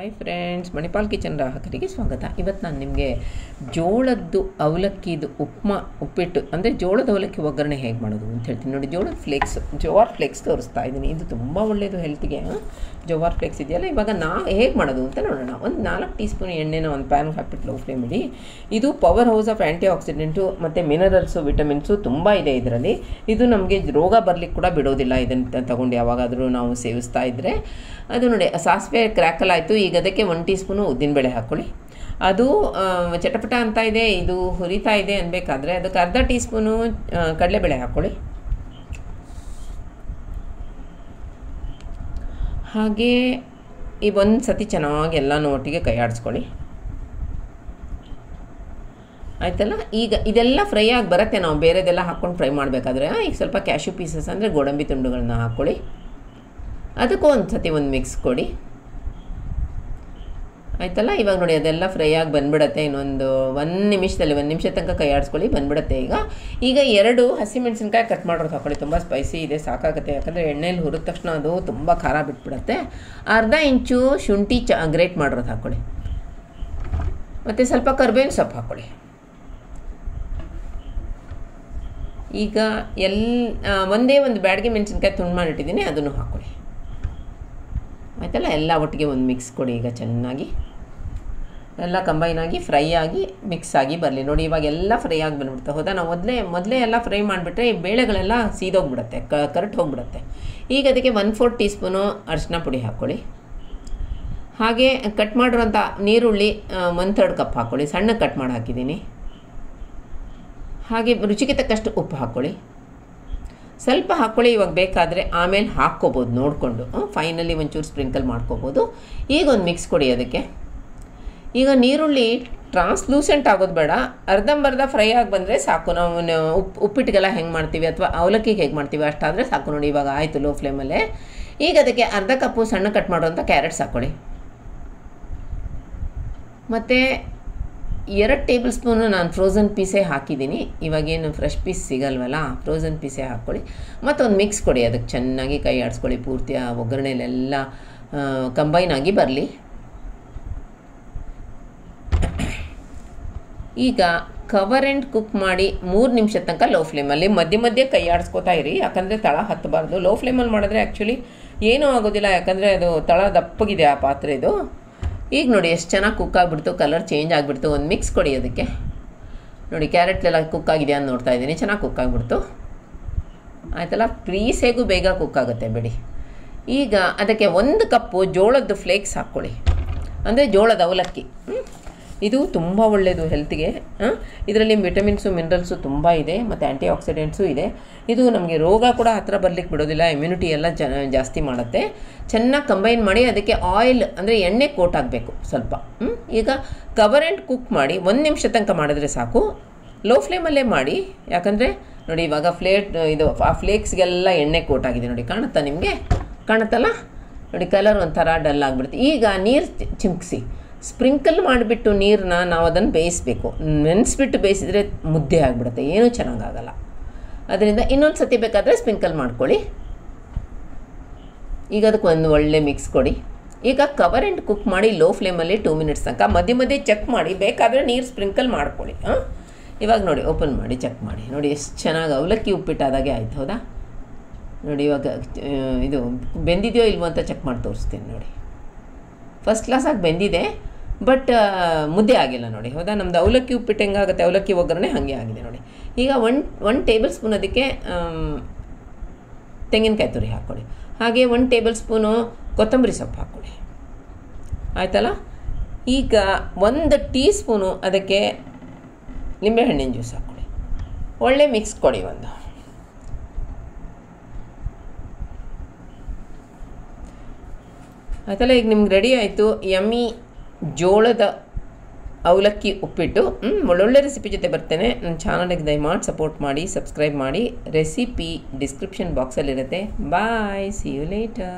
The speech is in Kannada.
Hi friends Manipal kitchen ಗ್ರಾಹಕರಿಗೆ ಸ್ವಾಗತ. ಇವತ್ತು ನಾನು ನಿಮಗೆ ಜೋಳದ್ದು ಅವಲಕ್ಕಿದು ಉಪ್ಮಾ ಉಪ್ಪಿಟ್ಟು, ಅಂದರೆ ಜೋಳದ ಅವಲಕ್ಕಿ ಒಗ್ಗರಣೆ ಹೇಗೆ ಮಾಡೋದು ಅಂತ ಹೇಳ್ತೀನಿ. ನೋಡಿ, ಜೋಳದ ಫ್ಲೇಕ್ಸ್ ಜೋವಾರ್ ಫ್ಲೇಕ್ಸ್ ತೋರಿಸ್ತಾ ಇದ್ದೀನಿ. ಇದು ತುಂಬ ಒಳ್ಳೆಯದು ಹೆಲ್ತ್ಗೆ ಜೋವಾರ್ ಫ್ಲೇಕ್ಸ್ ಇದೆಯಲ್ಲ, ಇವಾಗ ನಾ ಹೇಗೆ ಮಾಡೋದು ಅಂತ ನೋಡೋಣ. ಒಂದು ನಾಲ್ಕು ಟೀ ಸ್ಪೂನ್ ಎಣ್ಣೆನ ಒಂದು ಪ್ಯಾನ್ಗೆ ಹಾಕ್ಬಿಟ್ಟು ಲೋ ಫ್ಲೇಮ್ ಇಡಿ ಇದು power house of anti accident ಮತ್ತು ಮಿನರಲ್ಸು ವಿಟಮಿನ್ಸು ತುಂಬ ಇದೆ ಇದರಲ್ಲಿ. ಇದು ನಮಗೆ ರೋಗ ಬರಲಿಕ್ಕೆ ಕೂಡ ಬಿಡೋದಿಲ್ಲ ಇದನ್ನು ತಗೊಂಡು ಯಾವಾಗಾದರೂ ನಾವು ಸೇವಿಸ್ತಾ ಇದ್ದರೆ ಅದು ನೋಡಿ, ಸಾಸಿವೆ ಕ್ರ್ಯಾಕಲ್ ಆಯಿತು ಈಗ ಅದಕ್ಕೆ ಒನ್ ಟೀ ಸ್ಪೂನು ಉದ್ದಿನಬೇಳೆ ಹಾಕ್ಕೊಳ್ಳಿ ಅದು ಚಟಪಟ ಅಂತ ಇದೆ, ಇದು ಹುರಿತಾ ಇದೆ ಅನ್ಬೇಕಾದ್ರೆ ಅದಕ್ಕೆ ಅರ್ಧ ಟೀ ಸ್ಪೂನು ಕಡಲೆಬೇಳೆ ಹಾಕ್ಕೊಳ್ಳಿ ಹಾಗೆ ಈ ಒಂದು ಸತಿ ಚೆನ್ನಾಗಿ ಎಲ್ಲನೂ ಒಟ್ಟಿಗೆ ಕೈ ಆಡಿಸ್ಕೊಳ್ಳಿ. ಆಯ್ತಲ್ಲ? ಈಗ ಇದೆಲ್ಲ ಫ್ರೈ ಆಗಿ ಬರುತ್ತೆ, ನಾವು ಬೇರೆದೆಲ್ಲ ಹಾಕ್ಕೊಂಡು ಫ್ರೈ ಮಾಡಬೇಕಾದ್ರೆ ಈಗ ಸ್ವಲ್ಪ ಕ್ಯಾಶು ಪೀಸಸ್ ಅಂದರೆ ಗೋಡಂಬಿ ತುಂಡುಗಳನ್ನ ಹಾಕ್ಕೊಳ್ಳಿ ಅದಕ್ಕೂ ಒಂದು ಸತಿ ಒಂದು ಮಿಕ್ಸ್ ಕೊಡಿ. ಆಯ್ತಲ್ಲ? ಇವಾಗ ನೋಡಿ, ಅದೆಲ್ಲ ಫ್ರೈ ಆಗಿ ಬಂದ್ಬಿಡತ್ತೆ. ಇನ್ನೊಂದು ಒಂದು ನಿಮಿಷದಲ್ಲಿ, ಒಂದು ನಿಮಿಷ ತನಕ ಕೈ ಆಡಿಸ್ಕೊಳ್ಳಿ, ಬಂದ್ಬಿಡತ್ತೆ ಈಗ. ಈಗ ಎರಡು ಹಸಿಮೆಣಸಿನ್ಕಾಯಿ ಕಟ್ ಮಾಡೋದು ಹಾಕೊಳ್ಳಿ ತುಂಬ ಸ್ಪೈಸಿ ಇದೆ, ಸಾಕಾಗುತ್ತೆ. ಯಾಕಂದರೆ ಎಣ್ಣೆಲಿ ಹುರಿದ ತಕ್ಷಣ ಅದು ತುಂಬ ಖಾರ ಬಿಟ್ಬಿಡತ್ತೆ. ಅರ್ಧ ಇಂಚು ಶುಂಠಿ ಚ ಗ್ರೇಟ್ ಮಾಡಿರೋದು ಹಾಕ್ಕೊಳ್ಳಿ ಮತ್ತು ಸ್ವಲ್ಪ ಕರ್ಬೇವಿನ ಸೊಪ್ಪು ಹಾಕ್ಕೊಳ್ಳಿ ಈಗ ಎಲ್ ಒಂದೇ ಒಂದು ಬ್ಯಾಡ್ಗೆ ಮೆಣಸಿನ್ಕಾಯಿ ತುಂಡು ಮಾಡಿಟ್ಟಿದ್ದೀನಿ, ಅದನ್ನು ಹಾಕ್ಕೊಳ್ಳಿ ಆಯ್ತಲ್ಲ? ಎಲ್ಲ ಒಟ್ಟಿಗೆ ಒಂದು ಮಿಕ್ಸ್ ಕೊಡಿ ಈಗ ಚೆನ್ನಾಗಿ. ಎಲ್ಲ ಕಂಬೈನ್ ಆಗಿ ಫ್ರೈ ಆಗಿ ಮಿಕ್ಸ್ ಆಗಿ ಬರಲಿ. ನೋಡಿ, ಇವಾಗ ಎಲ್ಲ ಫ್ರೈ ಆಗಿ ಬಂದ್ಬಿಡುತ್ತೆ ಹೌದಾ ನಾವು ಮೊದಲೇ ಮೊದಲೇ ಎಲ್ಲ ಫ್ರೈ ಮಾಡಿಬಿಟ್ರೆ ಈ ಬೇಳೆಗಳೆಲ್ಲ ಸೀದೋಗ್ಬಿಡುತ್ತೆ, ಕ ಕರೆಕ್ಟ್ ಹೋಗ್ಬಿಡುತ್ತೆ. ಈಗ ಅದಕ್ಕೆ ಒನ್ ಫೋರ್ ಟೀ ಸ್ಪೂನು ಅರಿಶಿನ ಪುಡಿ ಹಾಕ್ಕೊಳ್ಳಿ ಹಾಗೆ ಕಟ್ ಮಾಡಿರೋಂಥ ನೀರುಳ್ಳಿ ಒನ್ ಥರ್ಡ್ ಕಪ್ ಹಾಕ್ಕೊಳ್ಳಿ ಸಣ್ಣ ಕಟ್ ಮಾಡಿ ಹಾಕಿದ್ದೀನಿ. ಹಾಗೆ ರುಚಿಗೆ ತಕ್ಕಷ್ಟು ಉಪ್ಪು ಹಾಕ್ಕೊಳ್ಳಿ ಸ್ವಲ್ಪ ಹಾಕ್ಕೊಳ್ಳಿ ಇವಾಗ ಬೇಕಾದರೆ ಆಮೇಲೆ ಹಾಕ್ಕೋಬೋದು ನೋಡಿಕೊಂಡು. ಫೈನಲಿ ಒಂಚೂರು ಸ್ಪ್ರಿಂಕಲ್ ಮಾಡ್ಕೋಬೋದು. ಈಗ ಒಂದು ಮಿಕ್ಸ್ ಕೊಡಿ ಅದಕ್ಕೆ. ಈಗ ನೀರುಳ್ಳಿ ಟ್ರಾನ್ಸ್ಲೂಸೆಂಟ್ ಆಗೋದು ಬೇಡ. ಅರ್ಧಂಬರ್ಧ ಫ್ರೈ ಆಗಿ ಬಂದರೆ ಸಾಕು. ನಾವು ಉಪ್ಪು ಉಪ್ಪಿಟ್ಟಿಗೆಲ್ಲ ಹೆಂಗೆ ಮಾಡ್ತೀವಿ ಅಥವಾ ಅವಲಕ್ಕಿಗೆ ಹೇಗೆ ಮಾಡ್ತೀವಿ ಅಷ್ಟಾದರೆ ಸಾಕು ನೋಡಿ ಇವಾಗ ಆಯಿತು ಲೋ ಫ್ಲೇಮಲ್ಲೇ ಈಗ ಅದಕ್ಕೆ ಅರ್ಧ ಕಪ್ಪು ಸಣ್ಣ ಕಟ್ ಮಾಡುವಂಥ ಕ್ಯಾರೆಟ್ಸ್ ಹಾಕ್ಕೊಳ್ಳಿ ಮತ್ತು ಎರಡು ಟೇಬಲ್ ಸ್ಪೂನು ನಾನು ಫ್ರೋಝನ್ ಪೀಸೇ ಹಾಕಿದ್ದೀನಿ ಇವಾಗೇನು ಫ್ರೆಶ್ ಪೀಸ್ ಸಿಗಲ್ವಲ್ಲ ಫ್ರೋಝನ್ ಪೀಸೇ ಹಾಕ್ಕೊಳ್ಳಿ ಮತ್ತೊಂದು ಮಿಕ್ಸ್ ಕೊಡಿ ಅದಕ್ಕೆ ಚೆನ್ನಾಗಿ ಕೈ ಆಡಿಸ್ಕೊಳ್ಳಿ. ಪೂರ್ತಿ ಆ ಒಗ್ಗರಣೆಲೆಲ್ಲ ಕಂಬೈನ್ ಆಗಿ ಬರಲಿ. ಈಗ ಕವರ್ ಆ್ಯಂಡ್ ಕುಕ್ ಮಾಡಿ ಮೂರು ನಿಮಿಷ ತನಕ ಲೋ ಫ್ಲೇಮಲ್ಲಿ ಮಧ್ಯೆ ಮಧ್ಯೆ ಕೈ ಆಡಿಸ್ಕೋತಾ ಇರಿ. ಯಾಕಂದರೆ ತಳ ಹತ್ತಬಾರ್ದು. ಲೋ ಫ್ಲೇಮಲ್ಲಿ ಮಾಡಿದ್ರೆ ಆ್ಯಕ್ಚುಲಿ ಏನೂ ಆಗೋದಿಲ್ಲ. ಯಾಕಂದರೆ ಅದು ತಳ ದಪ್ಪಗಿದೆ ಆ ಪಾತ್ರೆ ಇದು. ಈಗ ನೋಡಿ ಎಷ್ಟು ಚೆನ್ನಾಗಿ ಕುಕ್ ಆಗಿಬಿಡ್ತು. ಕಲರ್ ಚೇಂಜ್ ಆಗಿಬಿಡ್ತು. ಒಂದು ಮಿಕ್ಸ್ ಕೊಡಿ ಅದಕ್ಕೆ. ನೋಡಿ ಕ್ಯಾರೆಟ್ಲೆಲ್ಲ ಕುಕ್ ಆಗಿದೆ ಅಂತ ನೋಡ್ತಾ ಇದ್ದೀನಿ. ಚೆನ್ನಾಗಿ ಕುಕ್ ಆಗಿಬಿಡ್ತು. ಆಯ್ತಲ್ಲ? ಪ್ಲೀಸ್ ಬೇಗ ಕುಕ್ ಆಗುತ್ತೆ ಬಿಡಿ. ಈಗ ಅದಕ್ಕೆ ಒಂದು ಕಪ್ಪು ಜೋಳದ್ದು ಫ್ಲೇಕ್ಸ್ ಹಾಕ್ಕೊಳ್ಳಿ. ಅಂದರೆ ಜೋಳದ ಅವಲಕ್ಕಿ? ಇದು ತುಂಬ ಒಳ್ಳೆಯದು ಹೆಲ್ತ್ಗೆ ಇದರಲ್ಲಿ ವಿಟಮಿನ್ಸು ಮಿನರಲ್ಸು ತುಂಬ ಇದೆ, ಮತ್ತು ಆ್ಯಂಟಿ ಆಕ್ಸಿಡೆಂಟ್ಸು ಇದೆ. ಇದು ನಮಗೆ ರೋಗ ಕೂಡ ಹತ್ರ ಬರಲಿಕ್ಕೆ ಬಿಡೋದಿಲ್ಲ ಇಮ್ಯುನಿಟಿ ಎಲ್ಲ ಜಾಸ್ತಿ ಮಾಡುತ್ತೆ. ಚೆನ್ನಾಗಿ ಕಂಬೈನ್ ಮಾಡಿ ಅದಕ್ಕೆ ಆಯಿಲ್ ಅಂದರೆ ಎಣ್ಣೆ ಕೋಟ್ ಆಗಬೇಕು ಸ್ವಲ್ಪ? ಈಗ ಕವರ್ ಆ್ಯಂಡ್ ಕುಕ್ ಮಾಡಿ ಒಂದು ನಿಮಿಷ ತನಕ ಮಾಡಿದ್ರೆ ಸಾಕು. ಲೋ ಫ್ಲೇಮಲ್ಲೇ ಮಾಡಿ, ಯಾಕಂದರೆ ನೋಡಿ ಇವಾಗ ಫ್ಲೇಟ್ ಇದು ಆ ಫ್ಲೇಕ್ಸ್ಗೆಲ್ಲ ಎಣ್ಣೆ ಕೋಟ್ ಆಗಿದೆ ನೋಡಿ, ಕಾಣುತ್ತಾ ನಿಮಗೆ? ಕಾಣುತ್ತಲ್ಲ? ನೋಡಿ ಕಲರ್ ಒಂಥರ ಡಲ್ ಆಗಿಬಿಡುತ್ತೆ. ಈಗ ನೀರು ಚಿಮ್ಕಿಸಿ. ಸ್ಪ್ರಿಂಕಲ್ ಮಾಡಿಬಿಟ್ಟು ನೀರನ್ನ ನಾವು ಅದನ್ನು ಬೇಯಿಸಬೇಕು. ನೆನೆಸ್ಬಿಟ್ಟು ಬೇಯಿಸಿದ್ರೆ ಮುದ್ದೆ ಆಗಿಬಿಡುತ್ತೆ. ಏನೂ ಚೆನ್ನಾಗಾಗಲ್ಲ. ಅದರಿಂದ ಇನ್ನೊಂದು ಸತಿ ಬೇಕಾದರೆ ಸ್ಪ್ರಿಂಕಲ್ ಮಾಡ್ಕೊಳ್ಳಿ. ಈಗ ಅದಕ್ಕೆ ಒಂದು ಒಳ್ಳೆ ಮಿಕ್ಸ್ ಕೊಡಿ. ಈಗ ಕವರ್ ಆ್ಯಂಡ್ ಕುಕ್ ಮಾಡಿ ಲೋ ಫ್ಲೇಮಲ್ಲಿ ಟೂ ಮಿನಿಟ್ಸ್ ತನಕ ಮಧ್ಯೆ ಮಧ್ಯೆ ಚೆಕ್ ಮಾಡಿ. ಬೇಕಾದರೆ ನೀರು ಸ್ಪ್ರಿಂಕಲ್ ಮಾಡ್ಕೊಳ್ಳಿ. ಹಾಂ? ಇವಾಗ ನೋಡಿ, ಓಪನ್ ಮಾಡಿ, ಚೆಕ್ ಮಾಡಿ. ನೋಡಿ, ಎಷ್ಟು ಚೆನ್ನಾಗಿ ಅವಲಕ್ಕಿ ಉಪ್ಪಿಟ್ಟಾದಾಗೆ ಆಯ್ತು, ಹೌದಾ? ನೋಡಿ, ಇವಾಗ ಇದು ಬೆಂದಿದೆಯೋ ಇಲ್ವೋ ಅಂತ ಚೆಕ್ ಮಾಡಿ ತೋರಿಸ್ತೀನಿ ನೋಡಿ. ಫಸ್ಟ್ ಕ್ಲಾಸಾಗಿ ಬೆಂದಿದೆ. ಬಟ್ ಮುದ್ದೆ ಆಗಿಲ್ಲ ನೋಡಿ. ಹೌದಾ? ನಮ್ದು ಅವಲಕ್ಕಿ ಉಪ್ಪಿಟ್ಟು ಹೆಂಗಾಗುತ್ತೆ? ಅವಲಕ್ಕಿ ಒಗ್ಗರಣೆ ಹಾಗೆ ಆಗಿದೆ ನೋಡಿ. ಈಗ ಒನ್ ಒನ್ ಟೇಬಲ್ ಸ್ಪೂನ್ ಅದಕ್ಕೆ ತೆಂಗಿನಕಾಯಿ ತುರಿ ಹಾಕ್ಕೊಳ್ಳಿ. ಹಾಗೆ ಒನ್ ಟೇಬಲ್ ಸ್ಪೂನು ಕೊತ್ತಂಬರಿ ಸೊಪ್ಪು ಹಾಕ್ಕೊಳ್ಳಿ. ಆಯ್ತಲ್ಲ? ಈಗ ಒಂದು ಟೀ ಸ್ಪೂನು ಅದಕ್ಕೆ ನಿಂಬೆಹಣ್ಣಿನ ಜ್ಯೂಸ್ ಹಾಕ್ಕೊಳ್ಳಿ. ಒಳ್ಳೆ ಮಿಕ್ಸ್ ಕೊಡಿ ಒಂದು. ಆಯ್ತಲ್ಲ? ಈಗ ನಿಮ್ಗೆ ರೆಡಿ ಆಯಿತು. ಯಮ್ಮಿ ಜೋಳದ ಅವಲಕ್ಕಿ ಉಪ್ಪಿಟ್ಟು. ಒಳ್ಳೊಳ್ಳೆ ರೆಸಿಪಿ ಜೊತೆ ಬರ್ತೇನೆ. ನನ್ನ ಚಾನಲ್ಗೆ ದಯಮಾಡಿ ಸಪೋರ್ಟ್ ಮಾಡಿ ಸಬ್ಸ್ಕ್ರೈಬ್ ಮಾಡಿ. ರೆಸಿಪಿ ಡಿಸ್ಕ್ರಿಪ್ಷನ್ ಬಾಕ್ಸಲ್ಲಿರುತ್ತೆ ಬಾಯ್ ಸಿ ಯು ಲೇಟರ್